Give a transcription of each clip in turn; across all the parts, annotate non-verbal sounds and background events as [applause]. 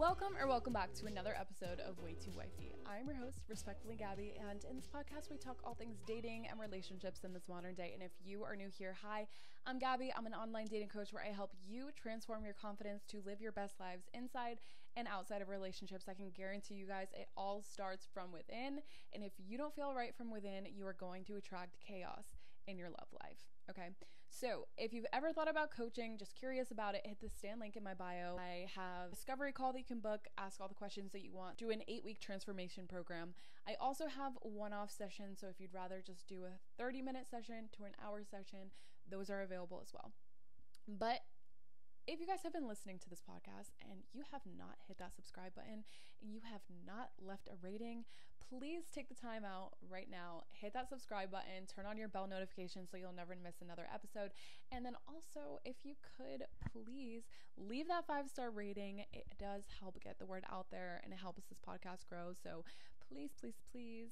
Welcome or welcome back to another episode of Way Too Wifey. I'm your host, respectfully Gabby, and in this podcast we talk all things dating and relationships in this modern day. And if you are new here, hi, I'm Gabby. I'm an online dating coach where I help you transform your confidence to live your best lives inside and outside of relationships. I can guarantee you guys it all starts from within, and if you don't feel right from within, you are going to attract chaos in your love life. Okay. So if you've ever thought about coaching, just curious about it, hit the Stan link in my bio. I have discovery call that you can book, ask all the questions that you want, do an eight week transformation program. I also have one off sessions. So if you'd rather just do a 30 minute session to an hour session, those are available as well. But if you guys have been listening to this podcast and you have not hit that subscribe button and you have not left a rating, please take the time out right now, hit that subscribe button, turn on your bell notification so you'll never miss another episode. And then also, if you could please leave that five star rating, it does help get the word out there and it helps this podcast grow. So please, please, please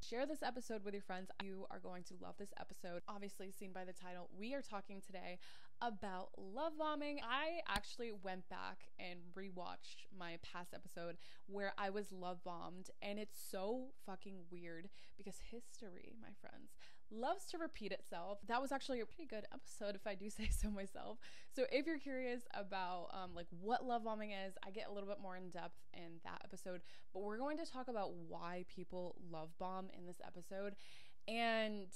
Share this episode with your friends. You are going to love this episode. Obviously, seen by the title, we are talking today about love bombing. I actually went back and rewatched my past episode where I was love bombed, and it's so fucking weird because history, my friends, loves to repeat itself. That was actually a pretty good episode, if I do [laughs] say so myself. So, if you're curious about um, like what love bombing is, I get a little bit more in depth in that episode, but we're going to talk about why people love bomb in this episode. And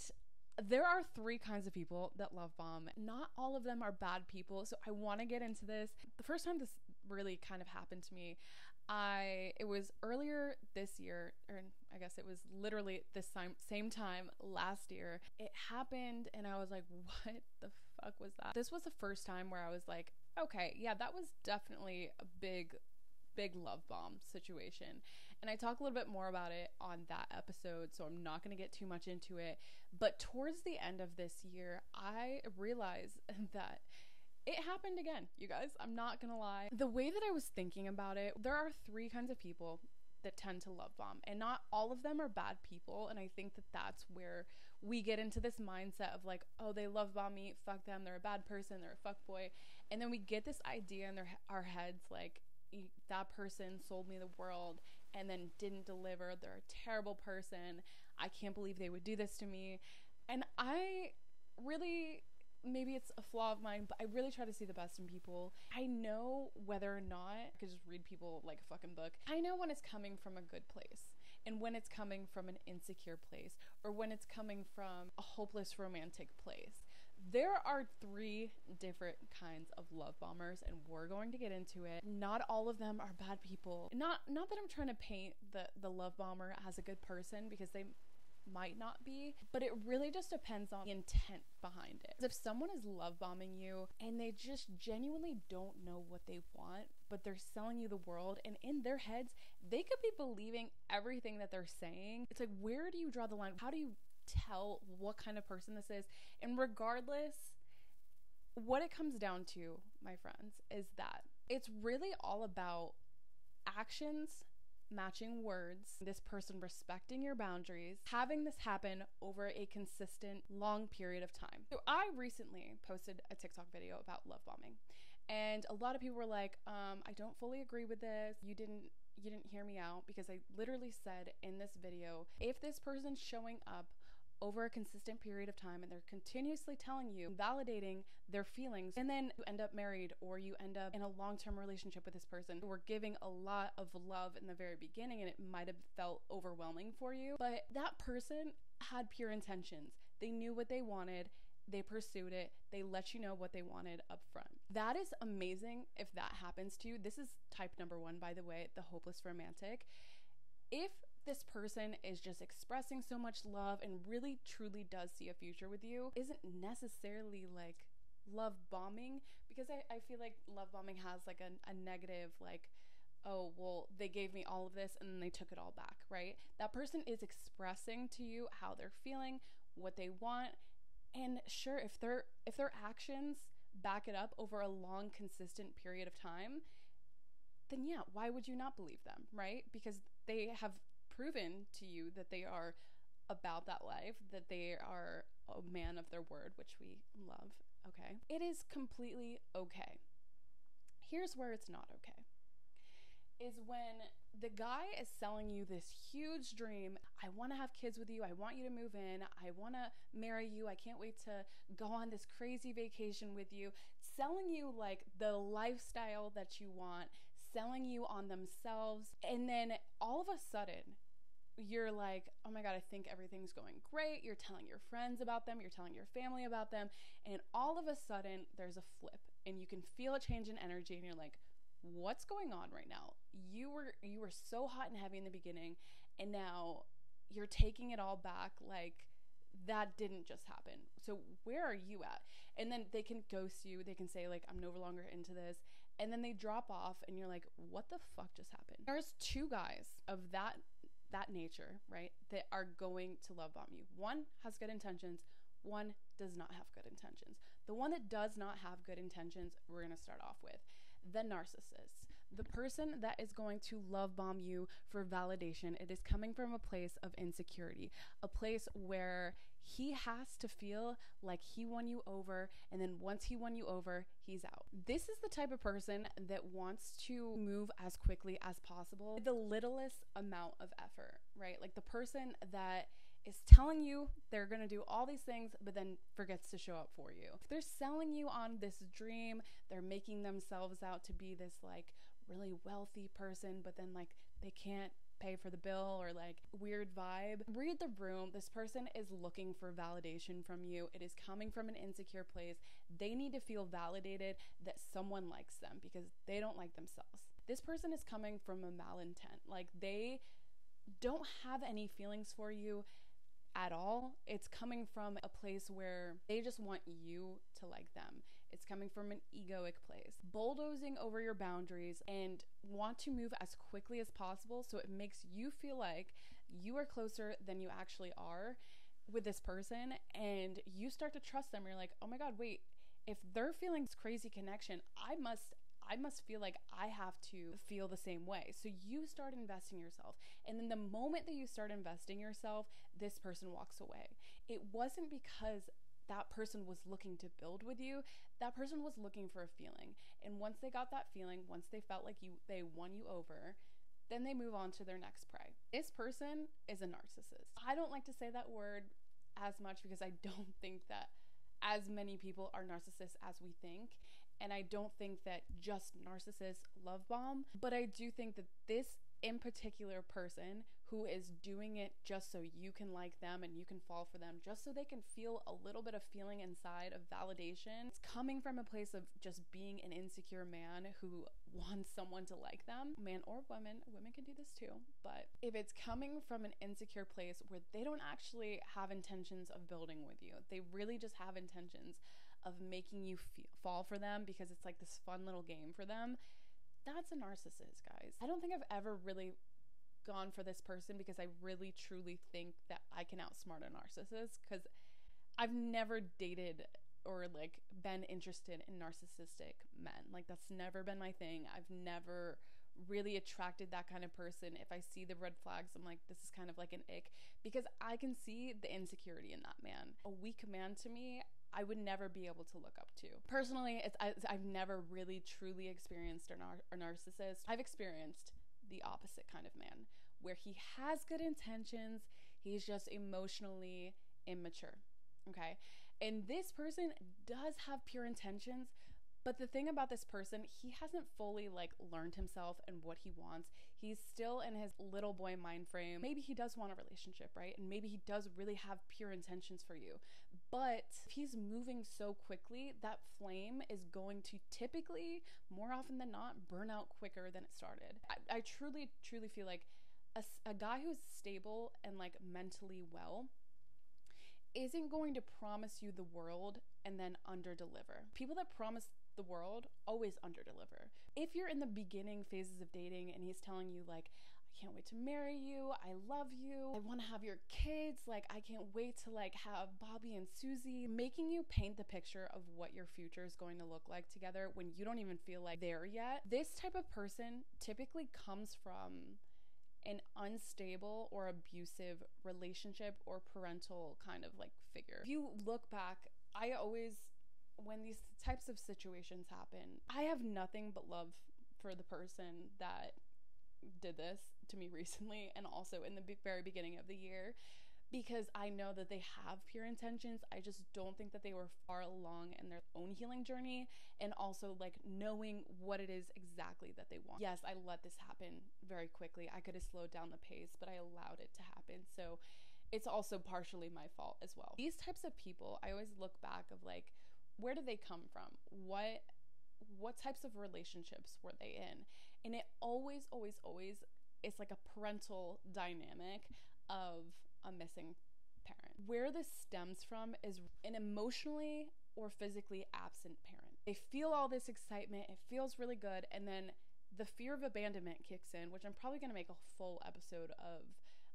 there are three kinds of people that love bomb. Not all of them are bad people. So I want to get into this. The first time this really kind of happened to me, I it was earlier this year, or I guess it was literally this same same time last year. It happened and I was like, [laughs] what the fuck was that? This was the first time where I was like, okay, yeah, that was definitely a big big love bomb situation. And I talk a little bit more about it on that episode, so I'm not going to get too much into it. But towards the end of this year, I realized [laughs] that it happened again, you guys. I'm not to lie. The way that I was thinking about it, there are three kinds of people that tend to love bomb and not all of them are bad people and i think that that's where we get into this mindset of like oh they love bomb me fuck them they're a bad person they're a fuck boy and then we get this idea in their our heads like that person sold me the world and then didn't deliver. They're a terrible person. I can't believe they would do this to me. And I really maybe it's a flaw of mine, but I really try to see the best in people. I know whether or not I could just read people like a fucking book. I know when it's coming from a good place and when it's coming from an insecure place or when it's coming from a hopeless romantic place. There are three different kinds of love bombers and we're going to get into it. Not all of them are bad people. Not not that I'm trying to paint the the love bomber as a good person because they might not be, but it really just depends on the intent behind it. If someone is love bombing you and they just genuinely don't know what they want, but they're selling you the world, and in their heads, they could be believing everything that they're saying. It's like, where do you draw the line? How do you tell what kind of person this is? And regardless, what it comes down to, my friends, is that it's really all about actions matching words, this person respecting your boundaries, having this happen over a consistent long period of time. So I recently posted a TikTok video about love bombing, and a lot of people were like, um, I don't fully agree with this. You didn't you didn't hear me out because I literally said in this video, if this person's showing up over a consistent period of time and they're continuously telling you, validating their feelings, and then you end up married or you end up in a long term relationship with this person. We're giving a lot of love in the very beginning and it might have felt overwhelming for you, but that person had pure intentions. They knew what they wanted they pursued it, they let you know what they wanted up front. That is amazing if that happens to you. This is type number one, by the way, the hopeless romantic. If this person is just expressing so much love and really truly does see a future with you isn't necessarily like love bombing because I, I feel like love bombing has like a, a negative like oh well they gave me all of this and they took it all back right? That person is expressing to you how they're feeling what they want and sure if their if their actions back it up over a long consistent period of time then yeah why would you not believe them right? Because they have proven to you that they are about that life, that they are a man of their word, which we love, okay? It is completely okay. Here's where it's not okay. is when the guy is selling you this huge dream. I want to have kids with you. I want you to move in. I want to marry you. I can't wait to go on this crazy vacation with you. Selling you like the lifestyle that you want, selling you on themselves. And then all of a sudden, you're like, oh my God, I think everything's going great. You're telling your friends about them, you're telling your family about them. And all of a sudden, there's a flip and you can feel a change in energy. And you're like, what's going on right now? You were you were so hot and heavy in the beginning and now you're taking it all back like that didn't just happen. So where are you at? And then they can ghost you. They can say like I'm no longer into this. And then they drop off and you're like, "What the fuck just happened?" There's two guys of that that nature, right? That are going to love bomb you. One has good intentions, one does not have good intentions. The one that does not have good intentions, we're going to start off with the narcissist. The person that is going to love bomb you for validation, it is coming from a place of insecurity, a place where he has to feel like he won you over, and then once he won you over, he's out. This is the type of person that wants to move as quickly as possible, the littlest amount of effort, right? Like the person that is telling you they're going to do all these things, but then forgets to show up for you. If they're selling you on this dream, they're making themselves out to be this like really wealthy person, but then like they can't pay for the bill or like weird vibe. Read the room. This person is looking for validation from you. It is coming from an insecure place. They need to feel validated that someone likes them because they don't like themselves. This person is coming from a malintent. Like they don't have any feelings for you at all. It's coming from a place where they just want you to like them. It's coming from an egoic place, bulldozing over your boundaries and want to move as quickly as possible so it makes you feel like you are closer than you actually are with this person and you start to trust them. You're like, "Oh my god, wait, if they're feeling this crazy connection, I must I must feel like I have to feel the same way. So you start investing yourself. And then the moment that you start investing yourself, this person walks away. It wasn't because that person was looking to build with you. That person was looking for a feeling. And once they got that feeling, once they felt like you they won you over, then they move on to their next prey. This person is a narcissist. I don't like to say that word as much because I [laughs] don't think that as many people are narcissists as we think. And I don't think that just narcissists love bomb, but I do think that this in particular person who is doing it just so you can like them and you can fall for them, just so they can feel a little bit of feeling inside of validation. It's coming from a place of just being an insecure man who wants someone to like them, man or woman. Women can do this too. But if it's coming from an insecure place where they don't actually have intentions of building with you, they really just have intentions of making you feel, fall for them because it's like this fun little game for them. That's a narcissist, guys. I don't think I've ever really gone for this person because I really truly think that I can outsmart a narcissist because I've never dated or like been interested in narcissistic men. Like that's never been my thing. I've never really attracted that kind of person. If I see the red flags, I'm like this is kind of like an ick because I can see the insecurity in that man. A weak man to me, I would never be able to look up to. Personally, it's I, have never really truly experienced a, nar- a narcissist. I've experienced the opposite kind of man, where he has good intentions, he's just emotionally immature. Okay. And this person does have pure intentions, but the thing about this person, he hasn't fully like learned himself and what he wants. He's still in his little boy mind frame. Maybe he does want a relationship, right? And maybe he does really have pure intentions for you. But if he's moving so quickly, that flame is going to typically, more often than not, burn out quicker than it started. I, I truly, truly feel like a, a guy who's stable and like mentally well isn't going to promise you the world and then underdeliver. People that promise the world always underdeliver. If you're in the beginning phases of dating and he's telling you like I can't wait to marry you. I love you. I want to have your kids. Like I can't wait to like have Bobby and Susie making you paint the picture of what your future is going to look like together when you don't even feel like there yet. This type of person typically comes from an unstable or abusive relationship or parental kind of like figure. If you look back, I always when these types of situations happen, I have nothing but love for the person that did this to me [laughs] recently and also in the very beginning of the year because I know that they have pure intentions. I just don't think that they were far along in their own healing journey and also like knowing what it is exactly that they want. Yes, I let this happen very quickly. I could have slowed down the pace, but I allowed it to happen. So it's also partially my fault as well. These types of people, I always look back of like where did they come from? What what types of relationships were they in? And it always always always it's like a parental dynamic of a missing parent. Where this stems from is an emotionally or physically absent parent. They feel all this excitement, it feels really good, and then the fear of abandonment kicks in, which I'm probably going to make a full episode of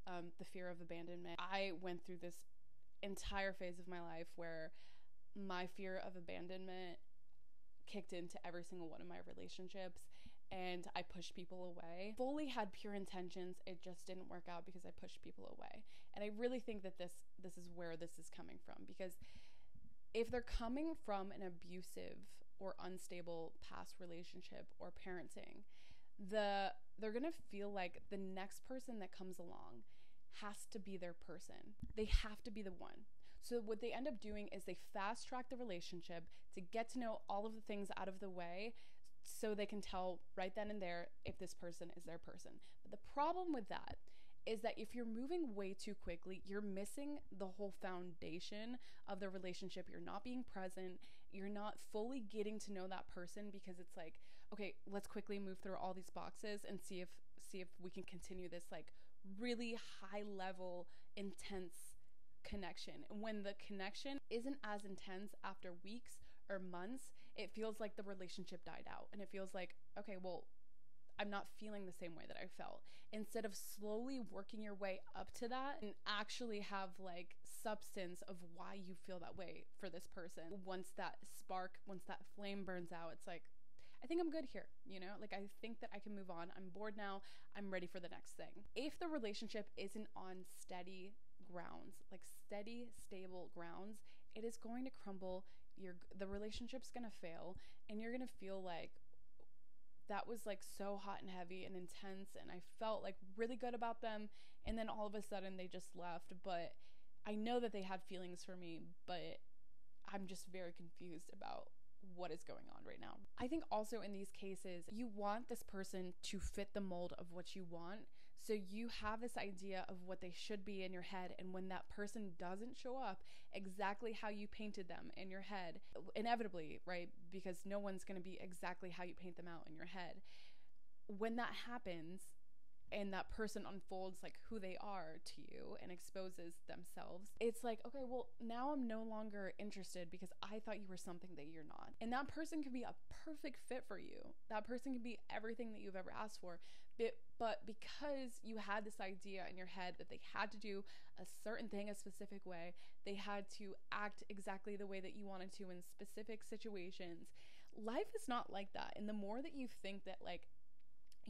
um, the fear of abandonment. I went through this entire phase of my life where my fear of abandonment kicked into every single one of my relationships and I pushed people away. Fully had pure intentions. It just didn't work out because I pushed people away. And I really think that this this is where this is coming from because if they're coming from an abusive or unstable past relationship or parenting, the they're going to feel like the next person that comes along has to be their person. They have to be the one. So what they end up doing is they fast track the relationship to get to know all of the things out of the way so they can tell right then and there if this person is their person. But the problem with that is that if you're moving way too quickly, you're missing the whole foundation of the relationship. You're not being present. You're not fully getting to know that person because it's like, okay, let's quickly move through all these boxes and see if see if we can continue this like really high level intense connection. And when the connection isn't as intense after weeks or months, it feels like the relationship died out. And it feels like, okay, well, I'm not feeling the same way that I felt. Instead of slowly working your way up to that and actually have like substance of why you feel that way for this person. Once that spark, once that flame burns out, it's like, I think I'm good here, you know? Like, I think that I can move on. I'm bored now. I'm ready for the next thing. If the relationship isn't on steady grounds, like steady, stable grounds, it is going to crumble. You're, the relationship's going to fail, and you're going to feel like, that was like so hot and heavy and intense and I felt like really good about them and then all of a sudden they just left but I know that they had feelings for me but I'm just very confused about what is going on right now. I think also in these cases, you want this person to fit the mold of what you want. So you have this idea of what they should be in your head. And when that person doesn't show up exactly how you painted them in your head, inevitably, right? Because no one's going to be exactly how you paint them out in your head. When that happens, and that person unfolds like who they are to you and exposes themselves, it's like, okay, well, now I'm no longer interested because I thought you were something that you're not. And that person can be a perfect fit for you. That person can be everything that you've ever asked for. But, but because you had this idea in your head that they had to do a certain thing a specific way, they had to act exactly the way that you wanted to in specific situations. Life is not like that. And the more that you think that, like,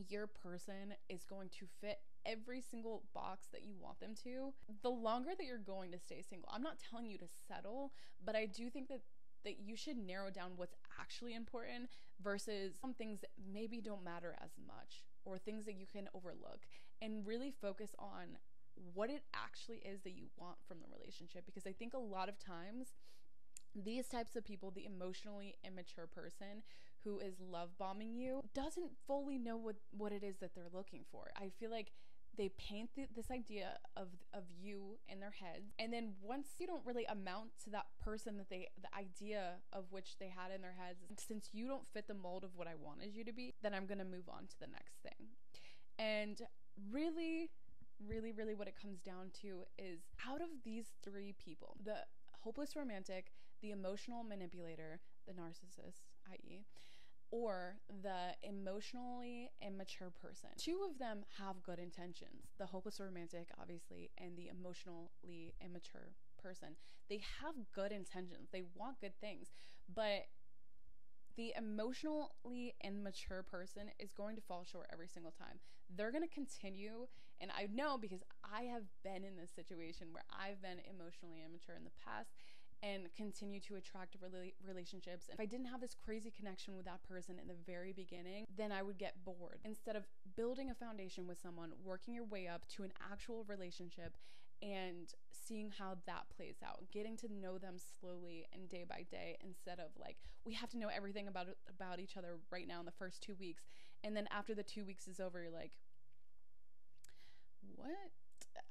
your person is going to fit every single box that you want them to, the longer that you're going to stay single. I'm not telling you to settle, but I do think that that you should narrow down what's actually important versus some things that maybe don't matter as much or things that you can overlook and really focus on what it actually is that you want from the relationship because I think a lot of times these types of people, the emotionally immature person who is love bombing you, doesn't fully know what, what it is that they're looking for. I feel like they paint this idea of of you in their heads and then once you don't really amount to that person that they the idea of which they had in their heads since you don't fit the mold of what I wanted you to be then I'm going to move on to the next thing and really really really what it comes down to is out of these three people the hopeless romantic the emotional manipulator, the narcissist, i.e., or the emotionally immature person. Two of them have good intentions the hopeless romantic, obviously, and the emotionally immature person. They have good intentions, they want good things, but the emotionally immature person is going to fall short every single time. They're going to continue, and I know because I have been in this situation where I've been emotionally immature in the past, and continue to attract rela- relationships. And if I didn't have this crazy connection with that person in the very beginning, then I would get bored. Instead of building a foundation with someone, working your way up to an actual relationship and seeing how that plays out, getting to know them slowly and day by day instead of like we have to know everything about about each other right now in the first 2 weeks and then after the 2 weeks is over you're like what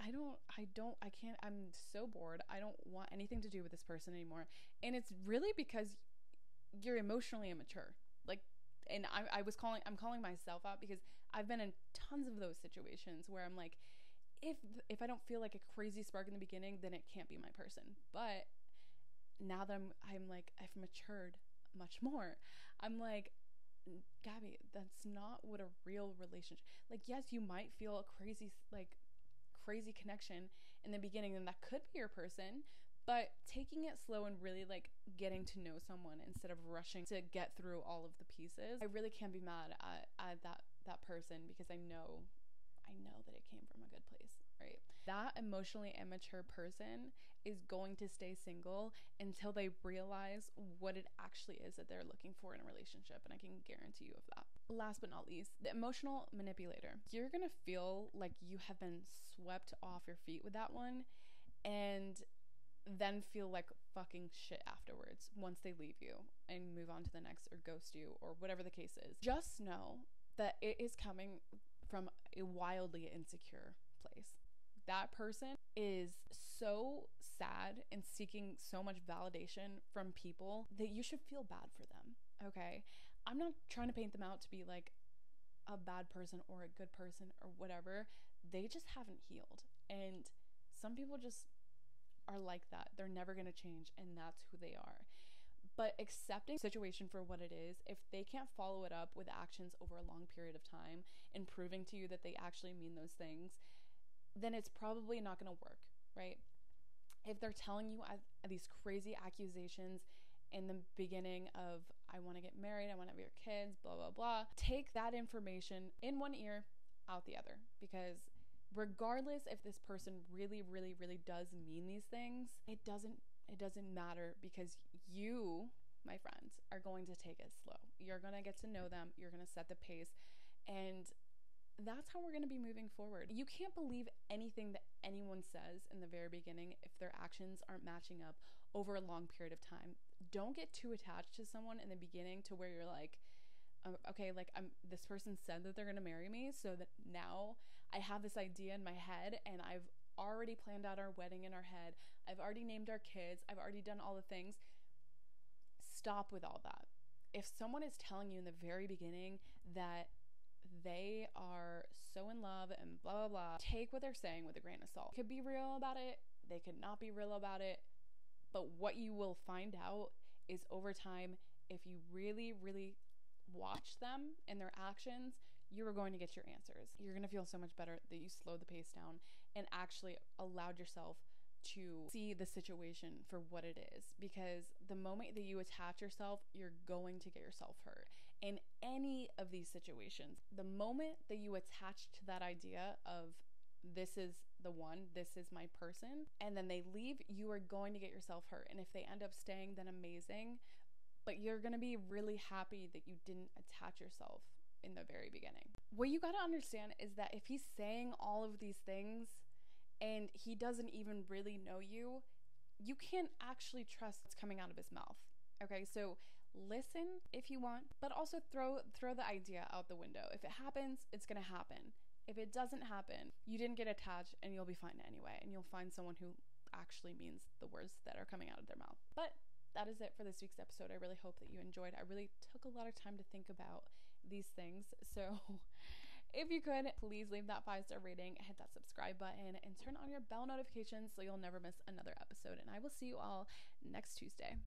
I don't I don't I can't I'm so bored. I don't want anything to do with this person anymore. And it's really because you're emotionally immature. Like and I, I was calling I'm calling myself out because I've been in tons of those situations where I'm like if if I don't feel like a crazy spark in the beginning, then it can't be my person. But now that I'm I'm like I've matured much more. I'm like Gabby, that's not what a real relationship. Like yes, you might feel a crazy like crazy connection in the beginning, then that could be your person. But taking it slow and really like getting to know someone instead of rushing to get through all of the pieces, I really can't be mad at, at that that person because I know I know that it came from a good place, right? That emotionally immature person is going to stay single until they realize what it actually is that they're looking for in a relationship. And I can guarantee you of that. Last but not least, the emotional manipulator. You're going to feel like you have been swept off your feet with that one and then feel like fucking shit afterwards once they leave you and move on to the next or ghost you or whatever the case is. Just know that it is coming from a wildly insecure place. That person is so sad and seeking so much validation from people that you should feel bad for them. Okay. I'm not trying to paint them out to be like a bad person or a good person or whatever. They just haven't healed. And some people just are like that. They're never going to change, and that's who they are. But accepting situation for what it is, if they can't follow it up with actions over a long period of time and proving to you that they actually mean those things, then it's probably not going to work, right? If they're telling you uh, these crazy accusations in the beginning of I want to get married, I want to have your kids, blah blah blah, take that information in one ear, out the other because regardless if this person really really really does mean these things, it doesn't it doesn't matter because you, my friends, are going to take it slow. You're going to get to know them, you're going to set the pace, and that's how we're going to be moving forward. You can't believe anything that anyone says in the very beginning if their actions aren't matching up over a long period of time. Don't get too attached to someone in the beginning to where you're like, oh, okay, like I'm this person said that they're going to marry me, so that now I have this idea in my head and I've already planned out our wedding in our head. I've already named our kids. I've already done all the things. Stop with all that. If someone is telling you in the very beginning that they are so in love and blah blah blah, take what they're saying with a grain of salt. Could be real about it, they could not be real about it. But what you will find out is over time, if you really, really watch them and their actions, you are going to get your answers. You're going to feel so much better that you slowed the pace down and actually allowed yourself to see the situation for what it is because the moment that you attach yourself, you're going to get yourself hurt. In any of these situations, the moment that you attach to that idea of this is the one, this is my person, and then they leave, you are going to get yourself hurt. And if they end up staying, then amazing. But you're going to be really happy that you didn't attach yourself in the very beginning. What you got to understand is that if he's saying all of these things and he doesn't even really know you, you can't actually trust what's coming out of his mouth. Okay, so listen if you want, but also throw throw the idea out the window. If it happens, it's gonna happen. If it doesn't happen, you didn't get attached and you'll be fine anyway, and you'll find someone who actually means the words that are coming out of their mouth. But that is it for this week's episode. I really hope that you enjoyed. I really took a lot of time to think about these things. [laughs] So if you could, please leave that five star rating, hit that subscribe button, and turn on your bell notifications so you'll never miss another episode. And I will see you all next Tuesday.